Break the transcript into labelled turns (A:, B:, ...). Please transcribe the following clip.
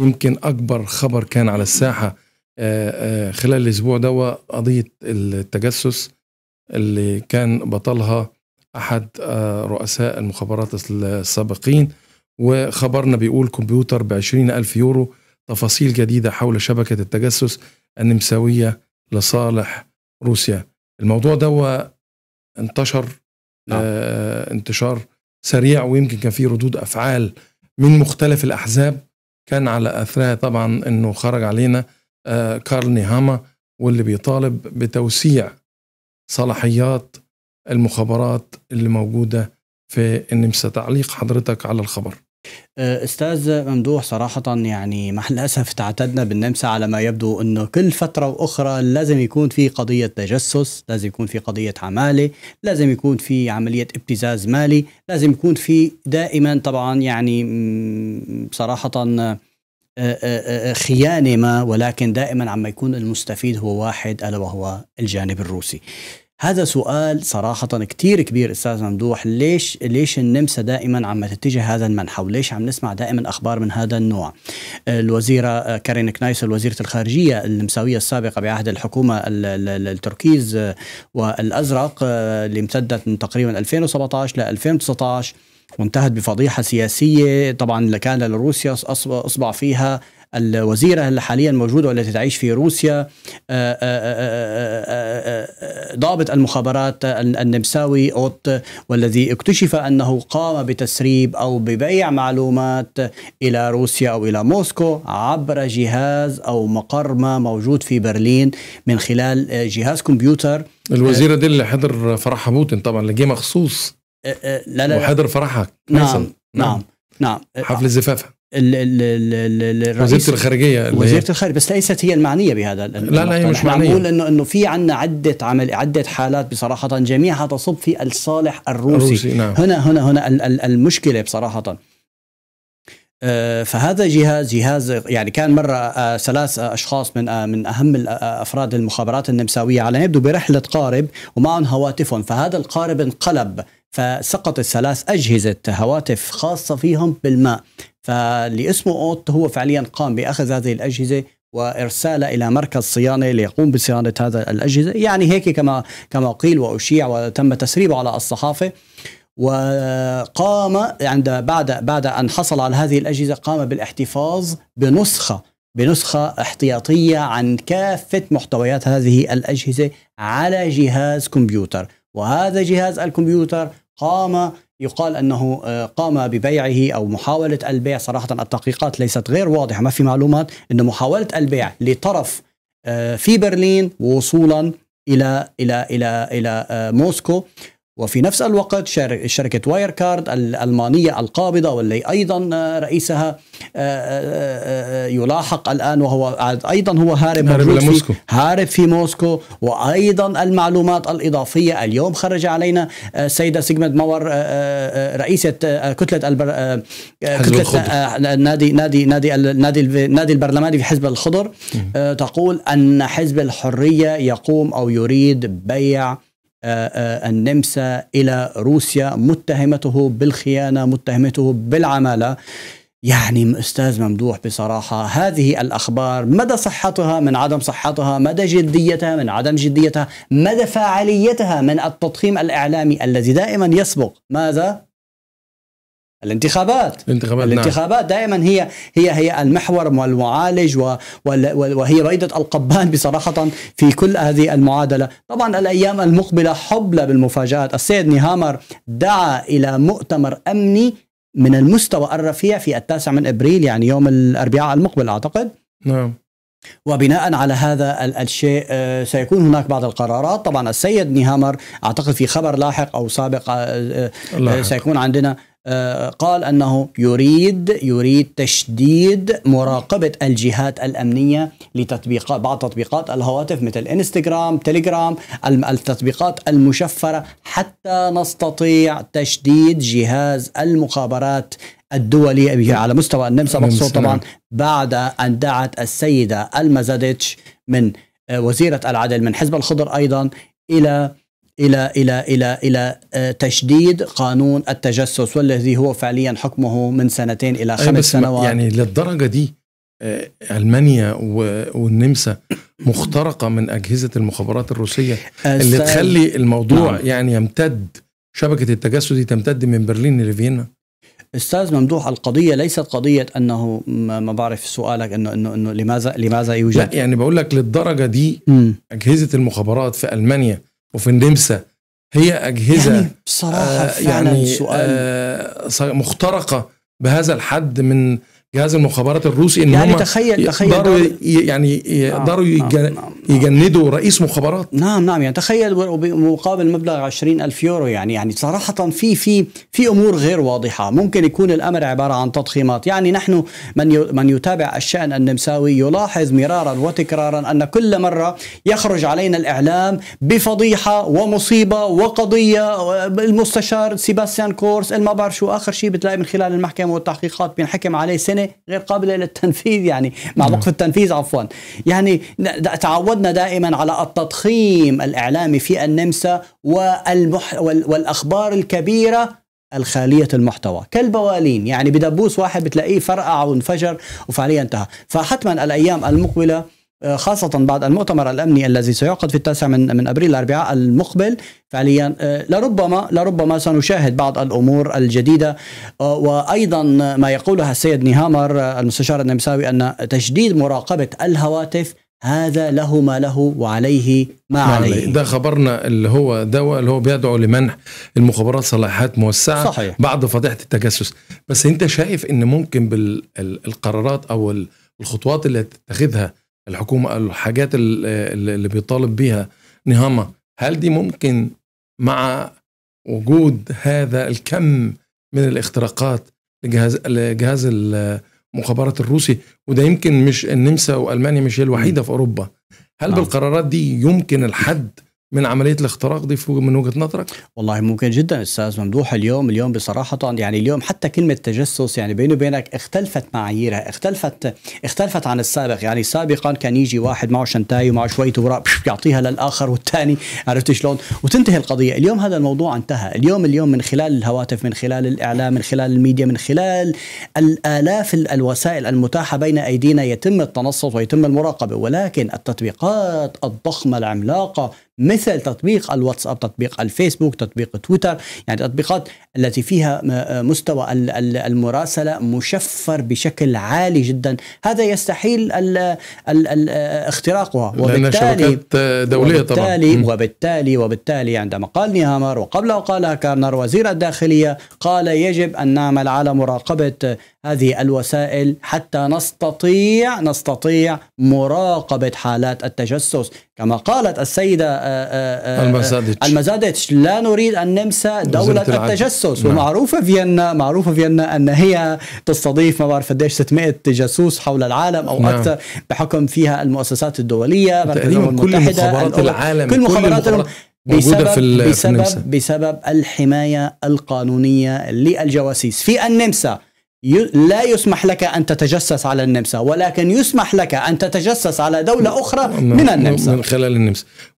A: يمكن أكبر خبر كان على الساحة خلال الأسبوع ده قضية التجسس اللي كان بطلها أحد رؤساء المخابرات السابقين. وخبرنا بيقول كمبيوتر ب ألف يورو تفاصيل جديدة حول شبكة التجسس النمساوية لصالح روسيا. الموضوع ده انتشر نعم. آه انتشار سريع ويمكن كان في ردود أفعال من مختلف الأحزاب. كان على أثرها طبعا أنه خرج علينا آه كارل نيهاما واللي بيطالب بتوسيع صلاحيات المخابرات اللي موجودة في النمسا. تعليق حضرتك على الخبر.
B: أستاذ ممدوح صراحة يعني مع الأسف تعتدنا بالنمسا على ما يبدو انه كل فترة وأخرى لازم يكون في قضية تجسس، لازم يكون في قضية عمالة، لازم يكون في عملية ابتزاز مالي، لازم يكون في دائما طبعا يعني صراحة آه، آه، خيانة ما ولكن دائما عما يكون المستفيد هو واحد ألا وهو الجانب الروسي. هذا سؤال صراحة كتير كبير أستاذ ممدوح. ليش ليش النمسا دائما عم تتجه هذا المنحى؟ وليش عم نسمع دائما أخبار من هذا النوع؟ الوزيرة كارين كنايسل وزيرة الخارجية النمساوية السابقة بعهد الحكومة التركيز والأزرق اللي امتدت من تقريبا 2017 ل 2019 وانتهت بفضيحة سياسية. طبعا كان لروسيا أصبع فيها الوزيرة اللي حاليا موجودة والتي تعيش في روسيا آه، آه، آه، ضابط المخابرات النمساوي أوت والذي اكتشف أنه قام بتسريب أو ببيع معلومات إلى روسيا أو إلى موسكو عبر جهاز أو مقر ما موجود في برلين من خلال جهاز كمبيوتر.
A: الوزيرة دي اللي حضر فرحها بوتين طبعا اللي جه مخصوص. لا لا وحضر فرحها
B: نعم نعم. نعم, نعم.
A: حفل
B: وزيرة
A: الخارجية
B: وزيرة الخارجية بس ليست هي المعنية بهذا
A: لا لا هي مش معنية.
B: نقول انه إنه في عندنا عدة عمل عدة حالات بصراحة جميعها تصب في الصالح الروسي, الروسي نعم. هنا هنا هنا المشكلة بصراحة. آه، فهذا جهاز جهاز يعني كان مرة آه، ثلاث أشخاص من آه، من أهم أفراد المخابرات النمساوية على يبدو برحلة قارب ومعهم هواتفهم. فهذا القارب انقلب فسقطت ثلاث أجهزة هواتف خاصة فيهم بالماء. فاللي اسمه أوت هو فعليا قام بأخذ هذه الأجهزة وارسالها إلى مركز صيانة ليقوم بصيانة هذا الأجهزة. يعني هيك كما كما قيل وأشيع وتم تسريبه على الصحافة. وقام عند بعد بعد أن حصل على هذه الأجهزة قام بالإحتفاظ بنسخة بنسخة احتياطية عن كافة محتويات هذه الأجهزة على جهاز كمبيوتر. وهذا جهاز الكمبيوتر قام يقال أنه آه، قام ببيعه أو محاولة البيع. صراحة التحقيقات ليست غير واضحة ما في معلومات انه محاولة البيع لطرف آه، في برلين وصولا إلى إلى إلى إلى آه، موسكو. وفي نفس الوقت شركة واير كارد الألمانية القابضة واللي أيضا رئيسها يلاحق الآن وهو أيضا هو هارب
A: هارب موسكو.
B: هارب في موسكو وأيضا المعلومات الإضافية اليوم خرج علينا السيدة سيغريد ماورر رئيسة كتلة البر... كتلة نادي نادي نادي النادي النادي البرلماني في حزب الخضر. تقول أن حزب الحرية يقوم أو يريد بيع آه، آه، النمسا إلى روسيا متهمته بالخيانة متهمته بالعمالة. يعني أستاذ ممدوح بصراحة هذه الأخبار مدى صحتها من عدم صحتها مدى جديتها من عدم جديتها مدى فاعليتها من التضخيم الإعلامي الذي دائما يسبق ماذا الانتخابات
A: الانتخابات
B: نعم. الانتخابات نعم. دائما هي هي هي المحور والمعالج وهي بيضة القبان بصراحة في كل هذه المعادلة طبعا الأيام المقبلة حبلى بالمفاجآت السيد نهامر دعا إلى مؤتمر أمني من المستوى الرفيع في التاسع من أبريل يعني يوم الأربعاء المقبل أعتقد.
A: نعم.
B: وبناء على هذا الشيء آه، سيكون هناك بعض القرارات. طبعا السيد نهامر أعتقد في خبر لاحق أو سابق آه، آه، لاحق. سيكون عندنا قال أنه يريد يريد تشديد مراقبة الجهات الأمنية لتطبيقات بعض تطبيقات الهواتف مثل انستغرام تليجرام التطبيقات المشفرة حتى نستطيع تشديد جهاز المخابرات الدولي على مستوى النمسا مقصود طبعا نعم. بعد أن دعت السيدة المزاديتش من آه، وزيرة العدل من حزب الخضر أيضا إلى إلى إلى إلى إلى آه، تشديد قانون التجسس والذي هو فعليا حكمه من سنتين إلى خمس سنوات
A: يعني للدرجة دي آه، ألمانيا والنمسا مخترقة من أجهزة المخابرات الروسية اللي تخلي الموضوع نعم. يعني يمتد شبكة التجسس دي تمتد من برلين لفيينا
B: أستاذ ممدوح القضية ليست قضية أنه ما بعرف سؤالك أنه أنه أنه لماذا لماذا يوجد لا
A: يعني بقول لك للدرجة دي م. أجهزة المخابرات في ألمانيا وفي النمسا هي أجهزة
B: يعني بصراحة آه يعني سؤال.
A: آه مخترقة بهذا الحد من جهاز المخابرات الروسي إن
B: يعني هم تخيل تخيل
A: يقدروا يعني يقدروا نعم نعم نعم يجندوا رئيس مخابرات.
B: نعم نعم يعني تخيل مقابل مبلغ 20 ألف يورو يعني يعني صراحة في في في أمور غير واضحة. ممكن يكون الأمر عبارة عن تضخيمات. يعني نحن من من يتابع الشأن النمساوي يلاحظ مرارا وتكرارا أن كل مرة يخرج علينا الإعلام بفضيحة ومصيبة وقضية المستشار سيباستيان كورس ما بعرف شو آخر شيء بتلاقي من خلال المحكمة والتحقيقات بينحكم عليه سنة غير قابلة للتنفيذ يعني مع نعم. وقف التنفيذ عفوا. يعني تعود تعودنا دائما على التضخيم الإعلامي في النمسا والمح والأخبار الكبيرة الخالية المحتوى. كالبوالين يعني بدبوس واحد بتلاقيه فرقع وانفجر وفعليا انتهى. فحتما الأيام المقبلة خاصة بعد المؤتمر الأمني الذي سيعقد في التاسع من من أبريل الأربعاء المقبل فعليا آه، لربما لربما سنشاهد بعض الأمور الجديدة. آه، وأيضا ما يقولها السيد نيهامر المستشار النمساوي أن تشديد مراقبة الهواتف هذا له ما له وعليه ما عليه.
A: ده خبرنا اللي هو دواء اللي هو بيدعو لمنح المخابرات صلاحيات موسعة صحيح. بعد فضيحة التجسس. بس أنت شايف إن ممكن بالقرارات أو الخطوات اللي تتخذها الحكومة أو الحاجات اللي بيطالب بيها نهامة. هل دي ممكن مع وجود هذا الكم من الاختراقات لجهاز لجهاز المخابرات الروسي؟ وده يمكن مش النمسا وألمانيا مش هي الوحيدة في أوروبا. هل نعم. بالقرارات دي يمكن الحد من عملية الاختراق دي من وجهة نظرك؟
B: والله ممكن جدا أستاذ ممدوح. اليوم اليوم بصراحة يعني اليوم حتى كلمة تجسس يعني بيني وبينك اختلفت معاييرها اختلفت اختلفت عن السابق. يعني سابقا كان يجي واحد معه شنتاي ومعه شوية اوراق يعطيها للآخر والثاني عرفت شلون؟ وتنتهي القضية، اليوم هذا الموضوع انتهى، اليوم اليوم من خلال الهواتف من خلال الإعلام من خلال الميديا من خلال الآلاف الوسائل المتاحة بين أيدينا. يتم التنصت ويتم المراقبة ولكن التطبيقات الضخمة العملاقة مثل تطبيق الواتساب تطبيق الفيسبوك تطبيق تويتر يعني تطبيقات التي فيها مستوى المراسلة مشفر بشكل عالي جدا. هذا يستحيل اختراقها.
A: وبالتالي دولية
B: وبالتالي طبعا وبالتالي وبالتالي عندما قال نيهامر وقبله قالها كارنر وزير الداخلية قال يجب أن نعمل على مراقبة هذه الوسائل حتى نستطيع نستطيع مراقبة حالات التجسس. كما قالت السيدة آه،
A: آه، آه،
B: المزادتش لا نريد أن ننسى دولة التجسس. نعم. ومعروفة فيينا معروفة فيينا أن هي تستضيف ما بعرف قديش 600 جاسوس حول العالم أو نعم. أكثر بحكم فيها المؤسسات الدولية
A: تقريبا كل مخابرات العالم
B: كل مخابرات بسبب في بسبب بسبب الحماية القانونية للجواسيس. في النمسا لا يسمح لك أن تتجسس على النمسا ولكن يسمح لك أن تتجسس على دولة أخرى من النمسا.
A: من خلال النمسا.